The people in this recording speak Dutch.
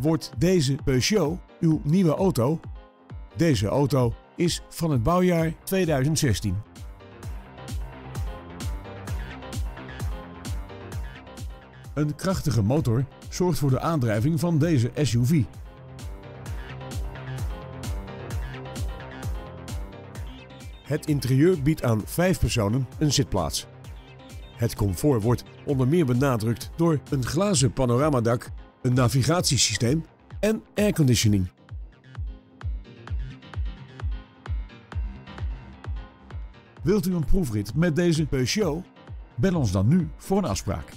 Wordt deze Peugeot uw nieuwe auto? Deze auto is van het bouwjaar 2016. Een krachtige motor zorgt voor de aandrijving van deze SUV. Het interieur biedt aan vijf personen een zitplaats. Het comfort wordt onder meer benadrukt door een glazen panoramadak, een navigatiesysteem en airconditioning. Wilt u een proefrit met deze Peugeot? Bel ons dan nu voor een afspraak.